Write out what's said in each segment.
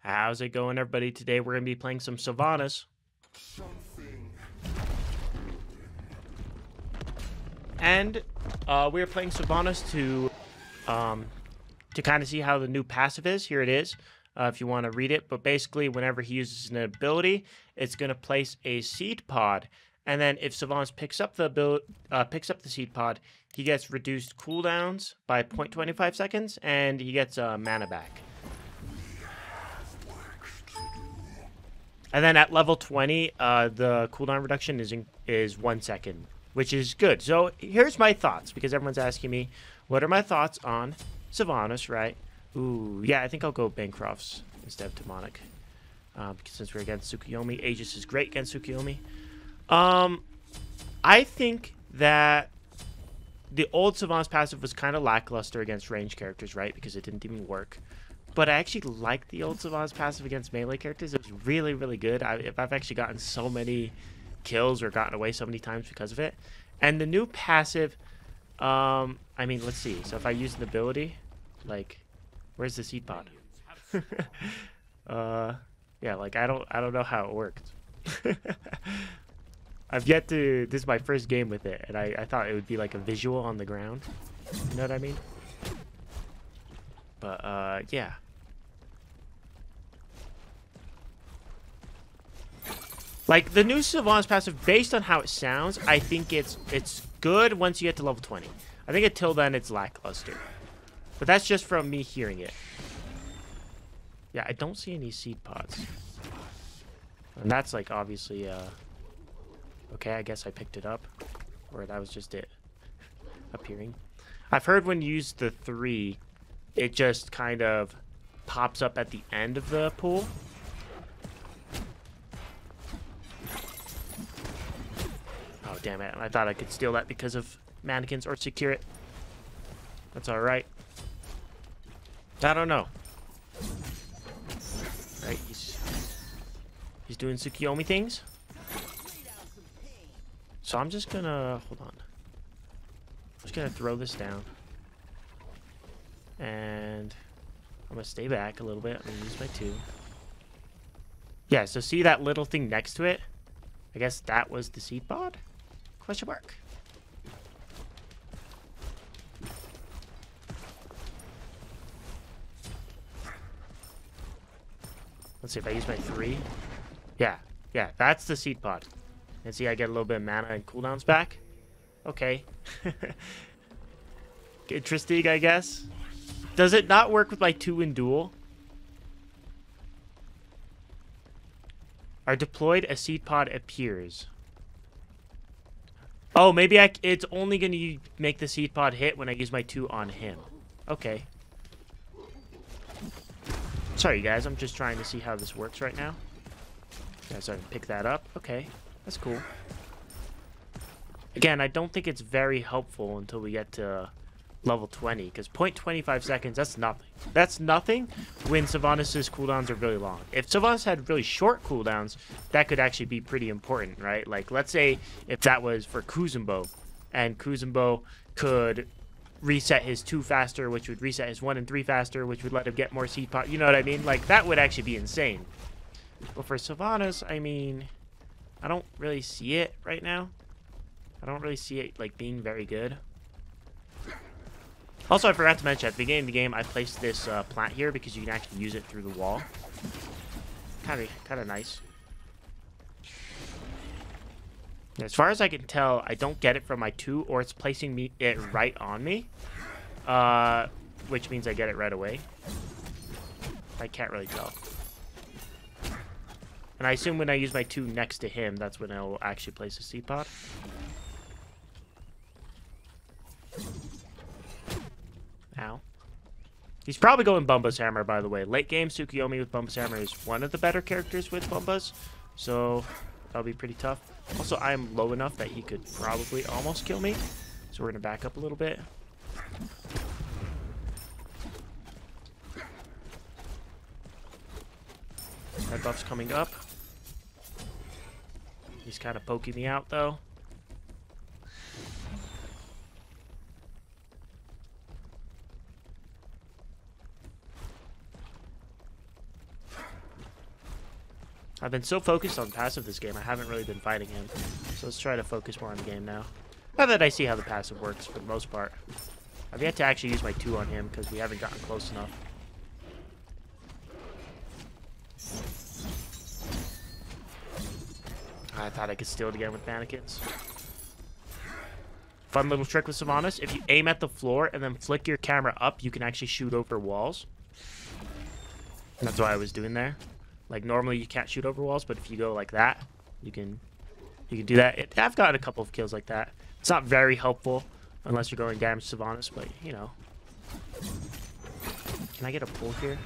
How's it going, everybody? Today we're going to be playing some Sylvanus. And uh, we're playing Sylvanus to um, to kind of see how the new passive is. Here it is, uh, if you want to read it. But basically, whenever he uses an ability, it's going to place a seed pod. And then if Sylvanus picks up the uh, picks up the seed pod, he gets reduced cooldowns by 0.25 seconds, and he gets uh, mana back. And then at level 20, uh, the cooldown reduction is in, is one second, which is good. So here's my thoughts, because everyone's asking me, what are my thoughts on Sylvanus, right? Ooh, yeah, I think I'll go Bancrofts instead of Demonic. Uh, because since we're against Tsukuyomi, Aegis is great against Tsukuyomi. Um, I think that the old Sylvanus passive was kind of lackluster against range characters, right? Because it didn't even work. But I actually like the old Sylvanus passive against melee characters. It was really, really good. I, I've actually gotten so many kills or gotten away so many times because of it. And the new passive, um, I mean, let's see. So if I use an ability, like, where's the seed pod? uh, yeah, like I don't, I don't know how it worked. I've yet to. This is my first game with it, and I, I thought it would be like a visual on the ground. You know what I mean? But uh, yeah. Like the new Sylvanus passive, based on how it sounds, I think it's it's good once you get to level 20. I think until then it's lackluster. But that's just from me hearing it. Yeah, I don't see any seed pods. And that's like obviously uh Okay, I guess I picked it up. Or that was just it appearing. I've heard when you use the three, it just kind of pops up at the end of the pool. Oh, damn it. I thought I could steal that because of mannequins or secure it. That's alright. I don't know. Right, he's, he's doing Tsukuyomi things. So I'm just gonna, hold on. I'm just gonna throw this down. And I'm gonna stay back a little bit. I'm gonna use my two. Yeah, so see that little thing next to it? I guess that was the seed pod? Question mark. Let's see if I use my three. Yeah, yeah, that's the seed pod. And see, I get a little bit of mana and cooldowns back. Okay. Interesting, I guess. Does it not work with my two in duel? Are deployed, a seed pod appears. Oh, maybe I, it's only going to make the seed pod hit when I use my two on him. Okay. Sorry, guys. I'm just trying to see how this works right now. Yeah, so I can pick that up. Okay. That's cool. Again, I don't think it's very helpful until we get to level 20, because 0.25 seconds, that's nothing. That's nothing when Sylvanus' cooldowns are really long. If Sylvanus had really short cooldowns, that could actually be pretty important, right? Like, let's say if that was for Kuzenbo, and Kuzenbo could reset his 2 faster, which would reset his 1 and 3 faster, which would let him get more seed pot. You know what I mean? Like, that would actually be insane. But for Sylvanus, I mean... I don't really see it right now. I don't really see it like being very good. Also, I forgot to mention, at the beginning of the game, I placed this uh, plant here because you can actually use it through the wall. Kind of kind of nice. As far as I can tell, I don't get it from my 2, or it's placing me it right on me. Uh, which means I get it right away. I can't really tell. And I assume when I use my two next to him, that's when I'll actually place a seed Ow. He's probably going Bumba's Hammer, by the way. Late game, Tsukuyomi with Bumba's Hammer is one of the better characters with Bumba's. So, that'll be pretty tough. Also, I am low enough that he could probably almost kill me. So we're going to back up a little bit. Red buff's coming up. He's kind of poking me out, though. I've been so focused on passive this game, I haven't really been fighting him. So let's try to focus more on the game now. Now that I see how the passive works for the most part. I've yet to actually use my 2 on him because we haven't gotten close enough. I thought I could steal it again with mannequins. Fun little trick with Sylvanus. If you aim at the floor and then flick your camera up, you can actually shoot over walls. That's what I was doing there. Like normally you can't shoot over walls, but if you go like that, you can you can do that. It, I've gotten a couple of kills like that. It's not very helpful unless you're going damage Sylvanus, but you know. Can I get a pull here?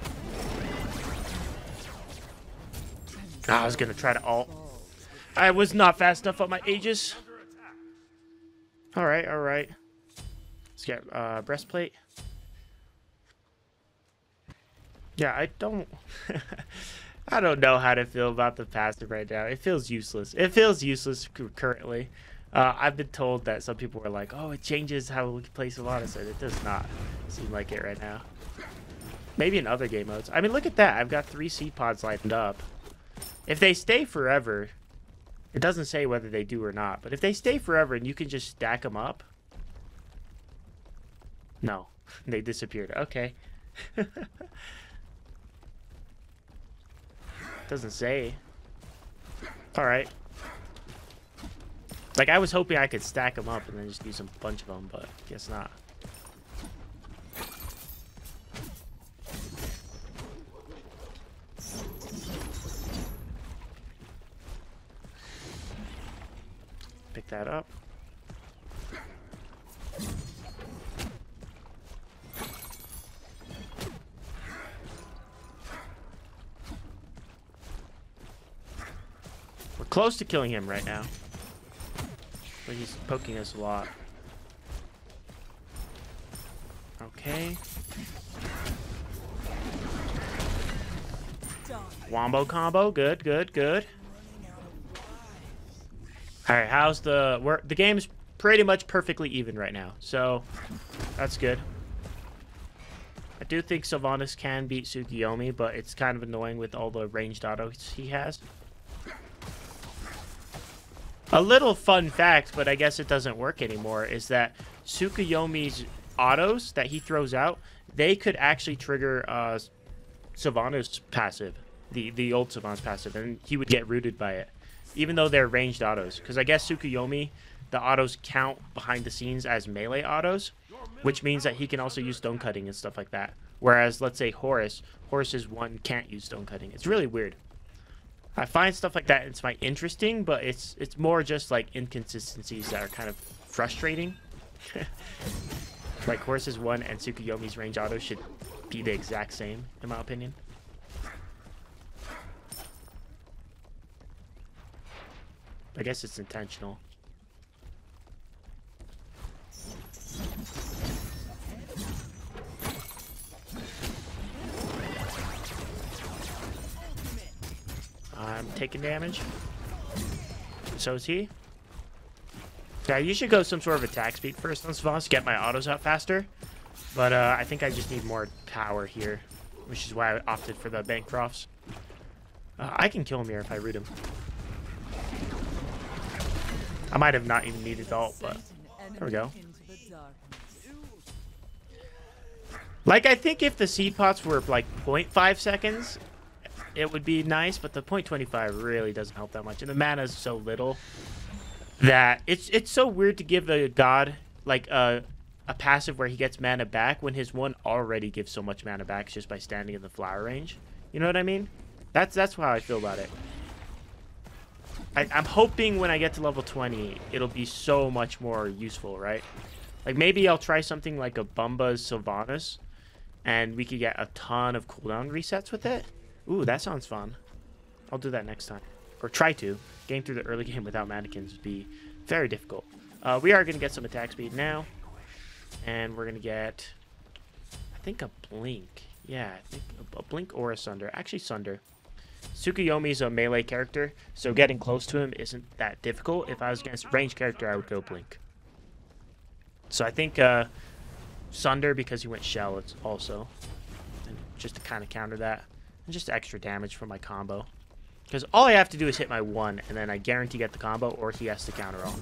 Ah, I was gonna try to alt. I was not fast enough on my Aegis. Alright, alright. Let's get uh, breastplate. Yeah, I don't... I don't know how to feel about the passive right now. It feels useless. It feels useless currently. Uh, I've been told that some people were like, oh, it changes how we place play Sylvanus, and it does not seem like it right now. Maybe in other game modes. I mean, look at that. I've got three seed pods lined up. If they stay forever, it doesn't say whether they do or not, but if they stay forever and you can just stack them up. No, they disappeared. Okay. doesn't say. All right. Like, I was hoping I could stack them up and then just use a bunch of them, but guess not. Pick that up. Close to killing him right now. But he's poking us a lot. Okay. Wombo combo. Good, good, good. All right, how's the work? The game's pretty much perfectly even right now, so that's good. I do think Sylvanus can beat Tsukuyomi, but it's kind of annoying with all the ranged autos he has. A little fun fact, but I guess it doesn't work anymore, is that Tsukuyomi's autos that he throws out, they could actually trigger uh, Sylvanus' passive, the, the old Sylvanus' passive, and he would get rooted by it even though they're ranged autos. Because I guess Tsukuyomi, the autos count behind the scenes as melee autos, which means that he can also use stone cutting and stuff like that. Whereas, let's say Horus, Horus's one can't use stone cutting. It's really weird. I find stuff like that it's my interesting, but it's it's more just like inconsistencies that are kind of frustrating. like Horus's one and Tsukuyomi's range auto should be the exact same, in my opinion. I guess it's intentional. I'm taking damage. So is he. Yeah, you should go some sort of attack speed first on to get my autos out faster. But uh, I think I just need more power here, which is why I opted for the Bancrofts. Uh, I can kill him here if I root him. I might have not even needed ult, but there we go. Like, I think if the seed pots were like 0.5 seconds, it would be nice, but the 0.25 really doesn't help that much. And the mana is so little that it's it's so weird to give a god like a, a passive where he gets mana back when his one already gives so much mana back just by standing in the flower range. You know what I mean? That's that's how I feel about it. I, am hoping when I get to level 20, it'll be so much more useful, right? Like, maybe I'll try something like a Bumba's Sylvanus, and we could get a ton of cooldown resets with it. Ooh, that sounds fun. I'll do that next time. Or try to. Game through the early game without mannequins would be very difficult. Uh, we are going to get some attack speed now. And we're going to get, I think, a Blink. Yeah, I think a, a Blink or a Sunder. Actually, Sunder. is a melee character, so getting close to him isn't that difficult. If I was against a ranged character, I would go Blink. So I think uh, Sunder, because he went Shell, it's also. Just to kind of counter that. Just extra damage for my combo. Because all I have to do is hit my one, and then I guarantee get the combo, or he has to counter all.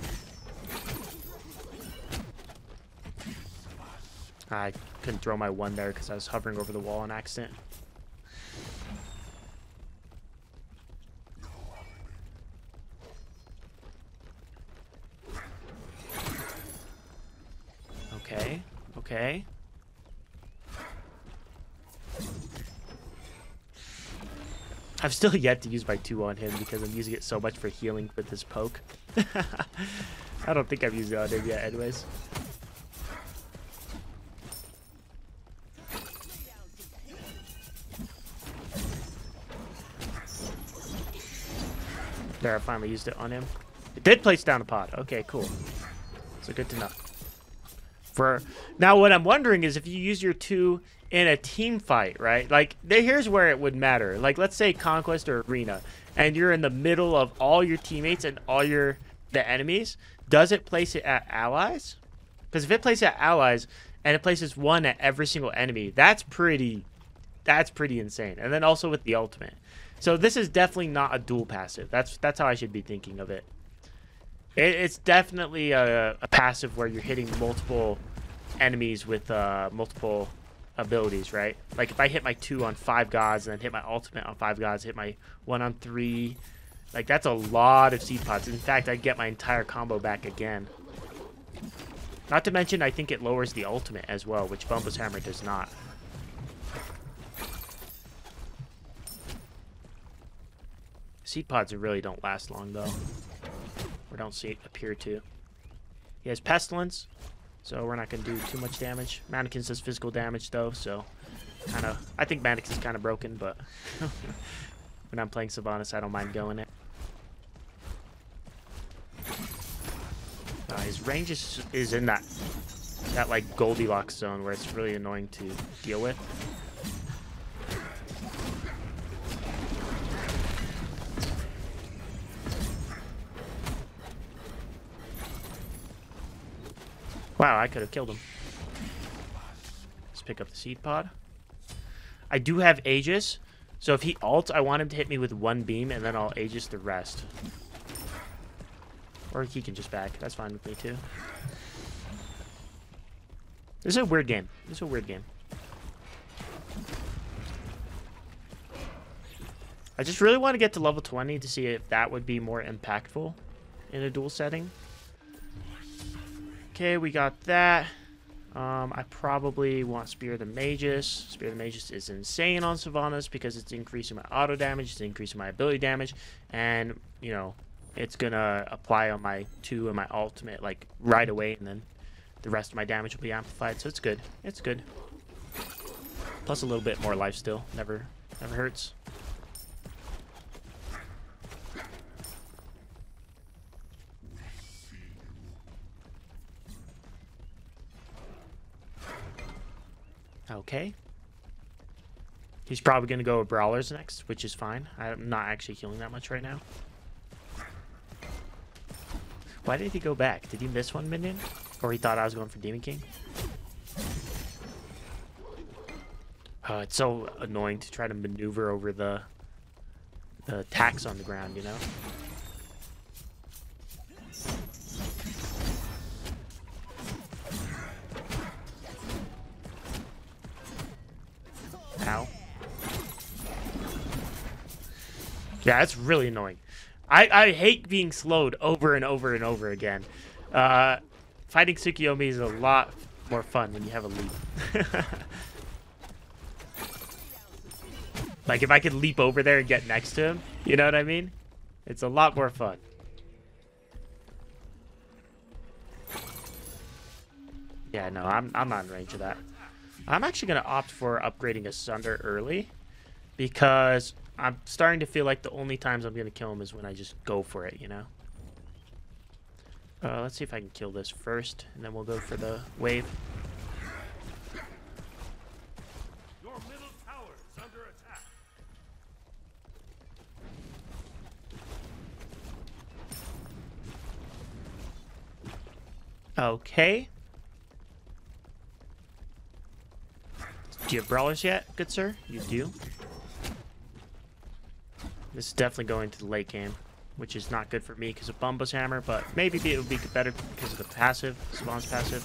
I couldn't throw my one there because I was hovering over the wall on accident. Okay, okay. I've still yet to use my 2 on him because I'm using it so much for healing with this poke. I don't think I've used it on him yet anyways. There, I finally used it on him. It did place down a pod. Okay, cool. So good to know. For now, what I'm wondering is if you use your two in a team fight, right? Like, here's where it would matter. Like, let's say Conquest or Arena, and you're in the middle of all your teammates and all your the enemies. Does it place it at allies? Because if it places at allies and it places one at every single enemy, that's pretty, that's pretty insane. And then also with the ultimate. So this is definitely not a dual passive. That's that's how I should be thinking of it. it it's definitely a, a, passive where you're hitting multiple enemies with uh, multiple abilities, right? Like if I hit my two on five gods and then hit my ultimate on five gods, hit my one on three, like that's a lot of seed pods. In fact, I'd get my entire combo back again. Not to mention, I think it lowers the ultimate as well, which Bumba's Hammer does not. Seed pods really don't last long, though. Or don't see appear to. He has Pestilence, so we're not going to do too much damage. Mannequin does physical damage, though, so kind of... I think Mannequin is kind of broken, but when I'm playing Sylvanus, I don't mind going it. Uh, his range is, is in that, that, like, Goldilocks zone where it's really annoying to deal with. Wow, I could have killed him. Let's pick up the seed pod. I do have Aegis, so if he ults, I want him to hit me with one beam, and then I'll Aegis the rest. Or he can just back. That's fine with me, too. This is a weird game. This is a weird game. I just really want to get to level 20 to see if that would be more impactful in a dual setting. Okay, we got that. Um, I probably want Spear of the Magus. Spear of the Magus is insane on Sylvanus because it's increasing my auto damage, it's increasing my ability damage, and, you know, it's gonna apply on my 2 and my ultimate, like, right away, and then the rest of my damage will be amplified, so it's good. It's good. Plus a little bit more life still. Never, never hurts. Okay. He's probably going to go with Brawlers next, which is fine. I'm not actually healing that much right now. Why did he go back? Did he miss one minion? Or he thought I was going for Demon King? Oh, it's so annoying to try to maneuver over the the tacks on the ground, you know? Yeah, it's really annoying. I, I hate being slowed over and over and over again. Uh, fighting Tsukuyomi is a lot more fun when you have a leap. like, if I could leap over there and get next to him, you know what I mean? It's a lot more fun. Yeah, no, I'm, I'm not in range of that. I'm actually going to opt for upgrading Asunder early because I'm starting to feel like the only times I'm going to kill him is when I just go for it, you know? Uh, let's see if I can kill this first, and then we'll go for the wave. Okay. Do you have brawlers yet, good sir? You do. This is definitely going to the late game, which is not good for me because of Bumba's Hammer, but maybe it would be better because of the passive, Spawn's passive.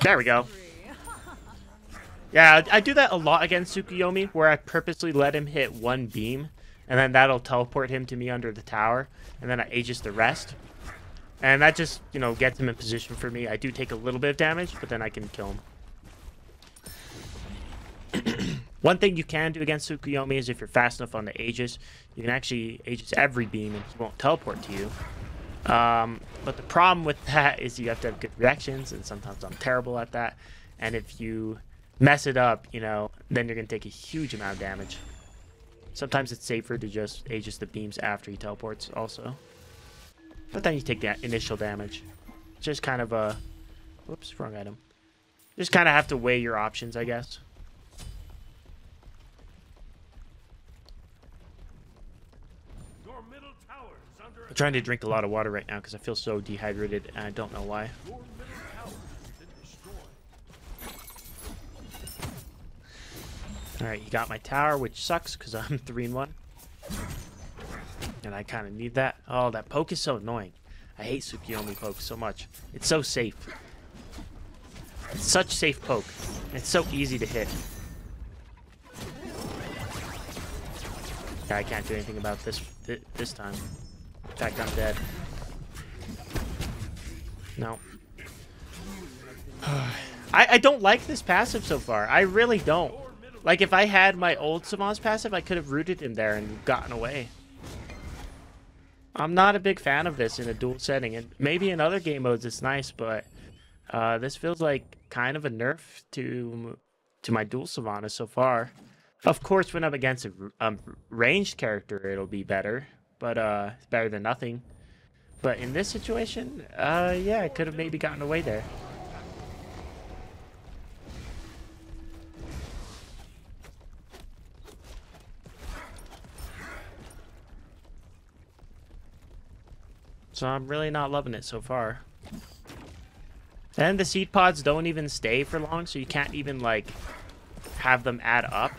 There we go. Yeah, I do that a lot against Tsukuyomi, where I purposely let him hit one beam, and then that'll teleport him to me under the tower, and then I Aegis the rest. And that just, you know, gets him in position for me. I do take a little bit of damage, but then I can kill him. One thing you can do against Tsukuyomi is if you're fast enough on the Aegis, you can actually Aegis every beam and he won't teleport to you. Um, but the problem with that is you have to have good reactions, and sometimes I'm terrible at that. And if you mess it up, you know, then you're going to take a huge amount of damage. Sometimes it's safer to just Aegis the beams after he teleports also. But then you take that initial damage. Just kind of a... Whoops, wrong item. Just kind of have to weigh your options, I guess. I'm trying to drink a lot of water right now because I feel so dehydrated and I don't know why. Alright, he got my tower, which sucks because I'm 3 and 1. And I kind of need that. Oh, that poke is so annoying. I hate Tsukuyomi poke so much. It's so safe. It's such safe poke. It's so easy to hit. Yeah, I can't do anything about this th this time. In fact, I'm dead. No. I, I don't like this passive so far. I really don't. Like, if I had my old Sylvanus's passive, I could have rooted him there and gotten away. I'm not a big fan of this in a dual setting, and maybe in other game modes it's nice, but uh, this feels like kind of a nerf to to my dual Sylvanus so far. Of course, when I'm against a um, ranged character, it'll be better, but uh, it's better than nothing. But in this situation, uh, yeah, I could have maybe gotten away there. So I'm really not loving it so far. And the seed pods don't even stay for long, so you can't even, like, have them add up.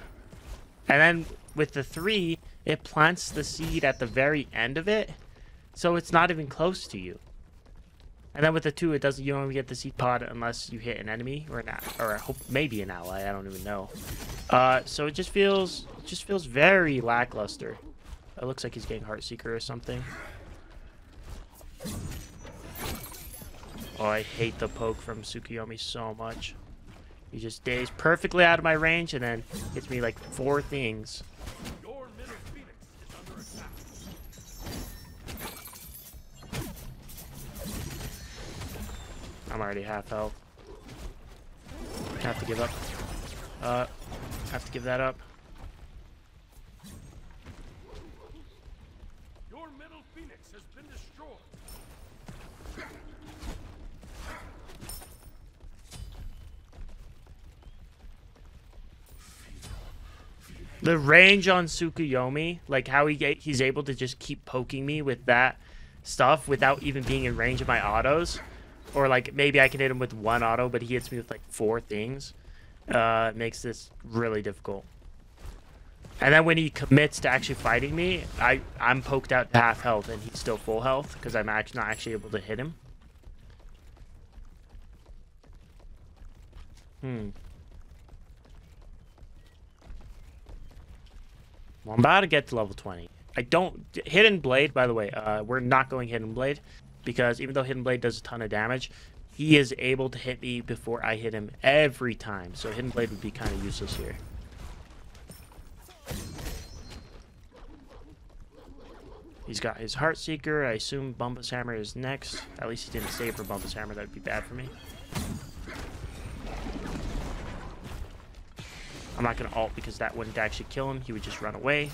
And then with the three, it plants the seed at the very end of it, so it's not even close to you. And then with the two, it doesn't. You don't get the seed pod unless you hit an enemy or an or hope maybe an ally. I don't even know. Uh, so it just feels just feels very lackluster. It looks like he's getting Heartseeker or something. Oh, I hate the poke from Tsukuyomi so much. He just stays perfectly out of my range and then hits me like four things. I'm already half health. Have to give up. Uh, have to give that up. The range on Tsukuyomi, like how he get, he's able to just keep poking me with that stuff without even being in range of my autos. Or like maybe I can hit him with one auto, but he hits me with like four things. Uh, makes this really difficult. And then when he commits to actually fighting me, I, I'm poked out to half health and he's still full health because I'm actually not actually able to hit him. Hmm. Well, I'm about to get to level 20. I don't... Hidden Blade, by the way, uh, we're not going Hidden Blade because even though Hidden Blade does a ton of damage, he is able to hit me before I hit him every time. So Hidden Blade would be kind of useless here. He's got his Heartseeker. I assume Bumba's Hammer is next. At least he didn't save for Bumba's Hammer. That would be bad for me. Not going to ult because that wouldn't actually kill him. He would just run away.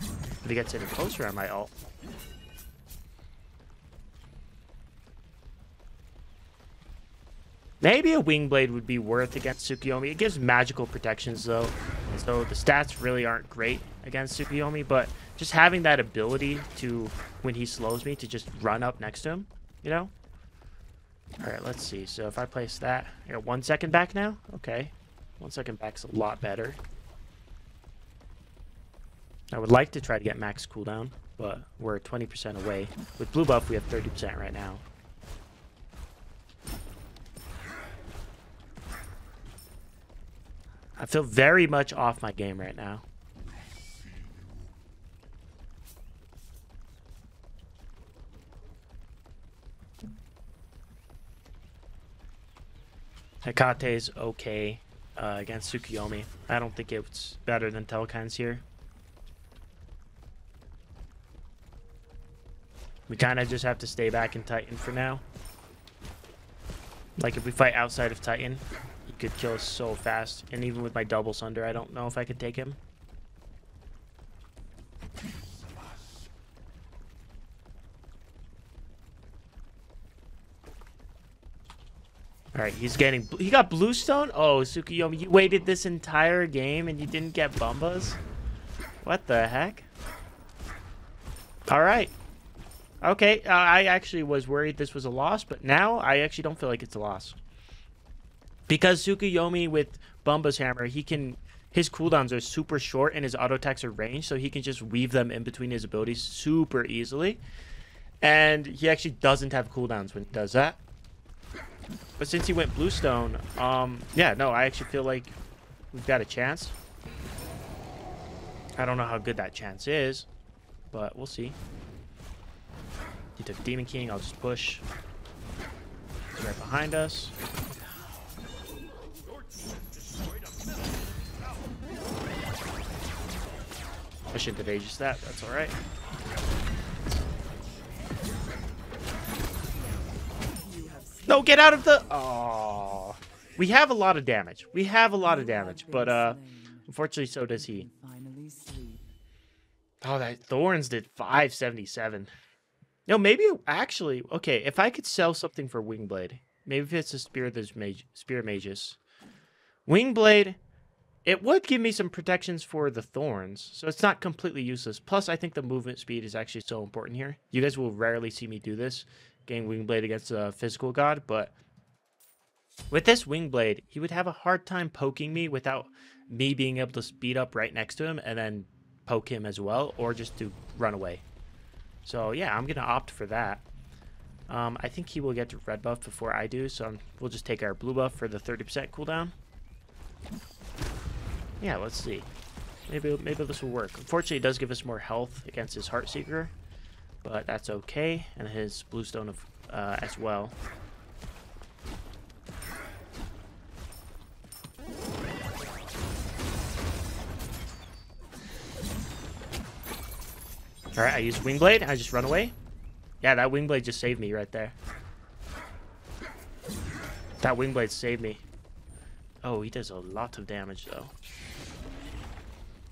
If he gets any closer, I might ult. Maybe a Wing Blade would be worth against Tsukuyomi. It gives magical protections, though. So the stats really aren't great against Tsukuyomi, but just having that ability to, when he slows me, to just run up next to him, you know? Alright, let's see. So if I place that, here, one second back now? Okay. One second back's a lot better. I would like to try to get max cooldown, but we're 20% away. With blue buff, we have 30% right now. I feel very much off my game right now. Hekate's okay uh, against Tsukuyomi. I don't think it's better than Telkhines here. We kind of just have to stay back in Titan for now. Like, if we fight outside of Titan, he could kill us so fast. And even with my double Sunder, I don't know if I could take him. Alright, he's getting... He got Bluestone? Oh, Tsukuyomi, you waited this entire game and you didn't get Bumbas? What the heck? Alright. Okay, uh, I actually was worried this was a loss, but now I actually don't feel like it's a loss. Because Tsukuyomi with Bumba's hammer, he can... His cooldowns are super short and his auto attacks are ranged, so he can just weave them in between his abilities super easily. And he actually doesn't have cooldowns when he does that. But since he went Bluestone, um, yeah, no, I actually feel like we've got a chance. I don't know how good that chance is, but we'll see. He took Demon King. I'll just push. He's right behind us. I shouldn't have Aegis that. That's alright. No, get out of the... Oh. We have a lot of damage. We have a lot of damage, but uh, unfortunately so does he. Oh, that Thorns did 577. No, maybe actually, okay, if I could sell something for Wingblade, maybe if it's a Spear, there's Mage, Spear Magus. Wingblade, it would give me some protections for the Thorns, so it's not completely useless. Plus, I think the movement speed is actually so important here. You guys will rarely see me do this, getting Wingblade against a physical god, but with this Wingblade, he would have a hard time poking me without me being able to speed up right next to him and then poke him as well, or just to run away. So yeah, I'm going to opt for that. Um, I think he will get to red buff before I do, so we'll just take our blue buff for the 30% cooldown. Yeah, let's see. Maybe maybe this will work. Unfortunately, it does give us more health against his Heartseeker, but that's okay, and his Bluestone of, uh, as well. Alright, I use Wingblade. I just run away. Yeah, that Wingblade just saved me right there. That Wingblade saved me. Oh, he does a lot of damage, though.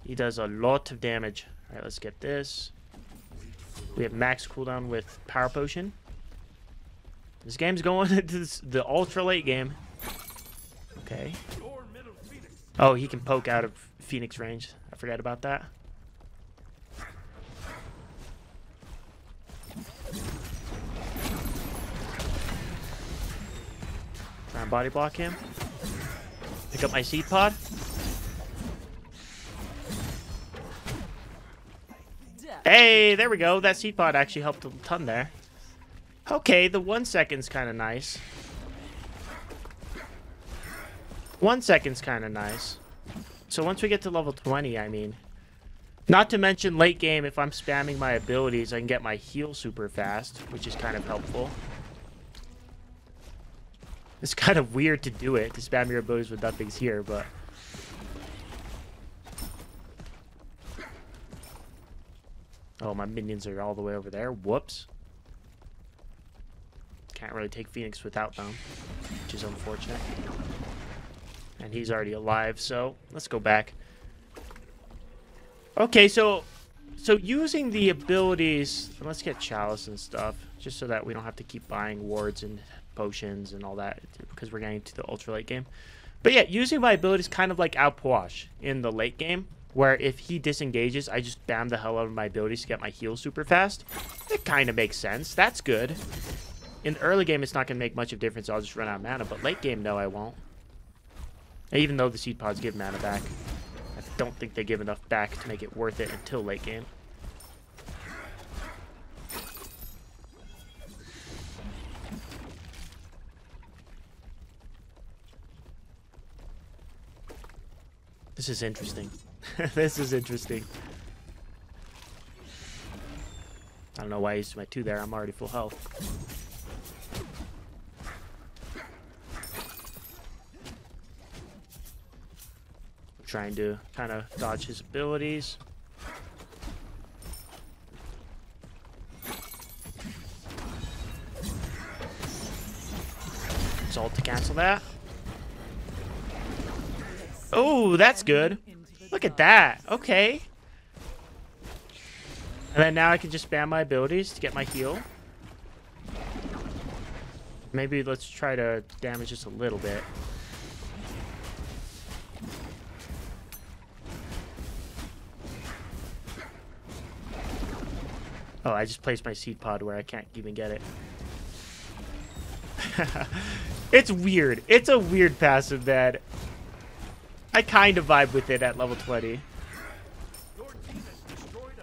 He does a lot of damage. Alright, let's get this. We have max cooldown with Power Potion. This game's going into the ultra late game. Okay. Oh, he can poke out of Phoenix range. I forgot about that. Try and body block him. Pick up my seed pod. Hey, there we go. That seed pod actually helped a ton there. Okay, the one second's kind of nice. One second's kind of nice. So once we get to level 20, I mean. Not to mention late game, if I'm spamming my abilities, I can get my heal super fast, which is kind of helpful. It's kind of weird to do it, to spam your abilities with nothing's here, but... Oh, my minions are all the way over there. Whoops. Can't really take Phoenix without them, which is unfortunate. And he's already alive, so let's go back. Okay, so so using the abilities, let's get Chalice and stuff, just so that we don't have to keep buying wards and potions and all that because we're getting to the ultra late game. But yeah, using my abilities kind of like Alpoash in the late game where if he disengages, I just bam the hell out of my abilities to get my heal super fast. It kind of makes sense. That's good. In the early game, it's not going to make much of a difference. I'll just run out of mana. But late game, no, I won't. Even though the seed pods give mana back. I don't think they give enough back to make it worth it until late game. This is interesting. this is interesting. I don't know why I used my two there. I'm already full health. I'm trying to kind of dodge his abilities. Salt to cancel that. Oh, that's good. Look at that. Okay. And then now I can just spam my abilities to get my heal. Maybe let's try to damage just a little bit. Oh, I just placed my seed pod where I can't even get it. it's weird. It's a weird passive that I kind of vibe with it at level 20.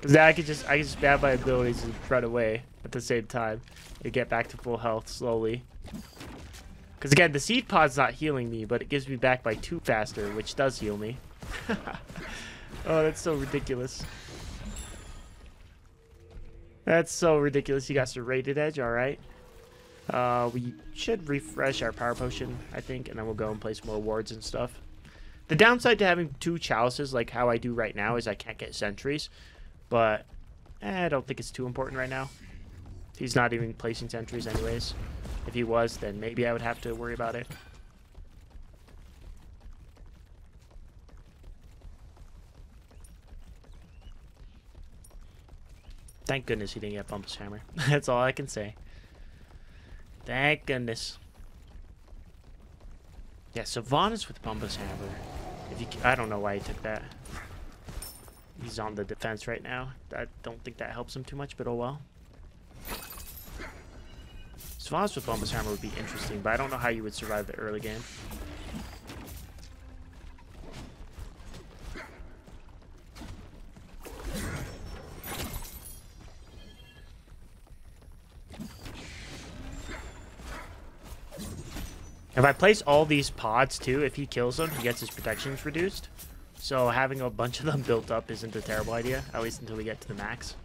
Cause I could just I could just bab my abilities and run away at the same time and get back to full health slowly. Because again, the seed pod's not healing me, but it gives me back by two faster, which does heal me. oh, that's so ridiculous. That's so ridiculous. You got serrated edge, alright. Uh, we should refresh our power potion, I think, and then we'll go and place more wards and stuff. The downside to having two chalices like how I do right now is I can't get sentries. But eh, I don't think it's too important right now. He's not even placing sentries anyways. If he was, then maybe I would have to worry about it. Thank goodness he didn't get Bumba's Hammer. That's all I can say. Thank goodness. Yeah, Sylvanus with Bumba's Hammer. If you, I don't know why he took that. He's on the defense right now. I don't think that helps him too much, but oh well. Sylvanus with Bumba's Hammer would be interesting, but I don't know how you would survive the early game. If I place all these pods too, if he kills them, he gets his protections reduced. So having a bunch of them built up isn't a terrible idea, at least until we get to the max.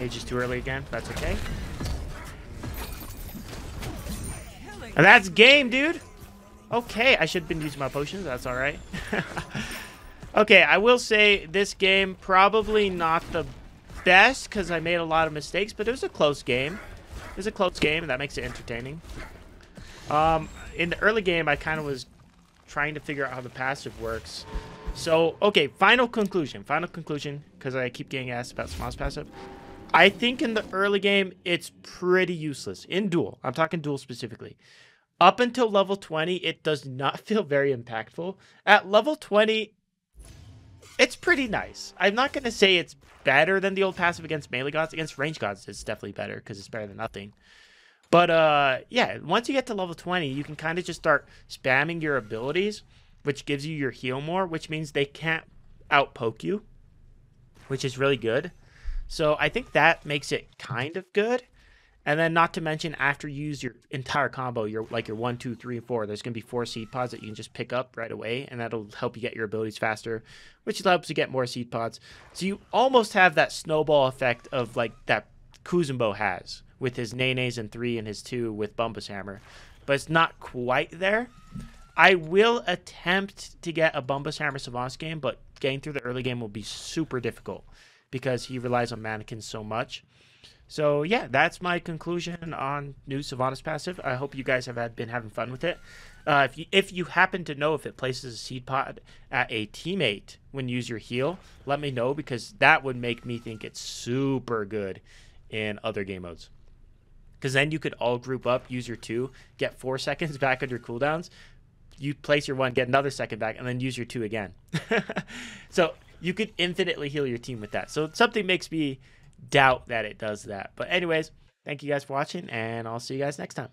Age is too early again. That's okay. And that's game, dude. Okay, I should have been using my potions. That's all right. okay, I will say this game probably not the best because I made a lot of mistakes, but it was a close game. It was a close game, and that makes it entertaining. Um, in the early game, I kind of was trying to figure out how the passive works. So, okay, final conclusion. Final conclusion, because I keep getting asked about Smosh passive. I think in the early game, it's pretty useless. In duel. I'm talking duel specifically. Up until level 20, it does not feel very impactful. At level 20, it's pretty nice. I'm not going to say it's better than the old passive against melee gods. Against range gods, it's definitely better because it's better than nothing. But uh, yeah, once you get to level 20, you can kind of just start spamming your abilities, which gives you your heal more, which means they can't outpoke you, which is really good. So I think that makes it kind of good. And then, not to mention, after you use your entire combo, your like your one, two, three, four, there's going to be four seed pods that you can just pick up right away, and that'll help you get your abilities faster, which helps you get more seed pods. So you almost have that snowball effect of like that Kuzenbo has with his Nenes and three and his two with Bumba's Hammer, but it's not quite there. I will attempt to get a Bumba's Hammer Sylvanus game, but getting through the early game will be super difficult because he relies on mannequins so much. So yeah, that's my conclusion on new Sylvanus passive. I hope you guys have had, been having fun with it. Uh, if you if you happen to know if it places a seed pod at a teammate when you use your heal, let me know because that would make me think it's super good in other game modes. Because then you could all group up, use your two, get four seconds back under cooldowns. You place your one, get another second back, and then use your two again. so you could infinitely heal your team with that. So something makes me doubt that it does that. But anyways, thank you guys for watching, and I'll see you guys next time.